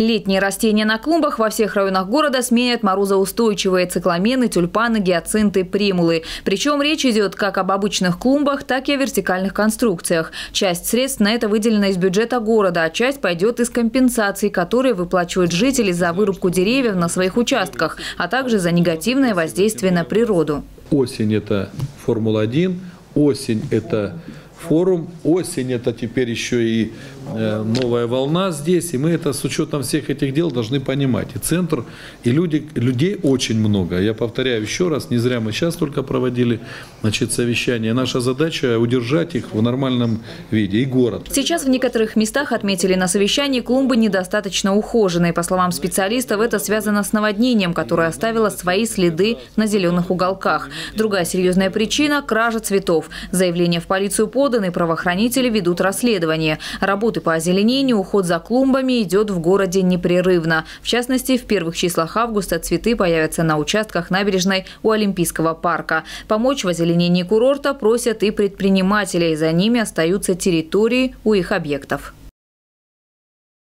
Летние растения на клумбах во всех районах города сменят морозоустойчивые цикламены, тюльпаны, гиацинты, примулы. Причем речь идет как об обычных клумбах, так и о вертикальных конструкциях. Часть средств на это выделена из бюджета города, а часть пойдет из компенсаций, которые выплачивают жители за вырубку деревьев на своих участках, а также за негативное воздействие на природу. Осень – это Формула-1, осень – это форум. Осень – это теперь еще и новая волна здесь. И мы это с учетом всех этих дел должны понимать. И центр, и люди, людей очень много. Я повторяю еще раз, не зря мы сейчас только проводили значит, совещание. Наша задача – удержать их в нормальном виде. И город. Сейчас в некоторых местах отметили на совещании клумбы недостаточно ухоженные. По словам специалистов, это связано с наводнением, которое оставило свои следы на зеленых уголках. Другая серьезная причина – кража цветов. Заявление в полицию под поданы, правоохранители ведут расследование. Работы по озеленению, уход за клумбами идет в городе непрерывно. В частности, в первых числах августа цветы появятся на участках набережной у Олимпийского парка. Помочь в озеленении курорта просят и предприниматели. За ними остаются территории у их объектов.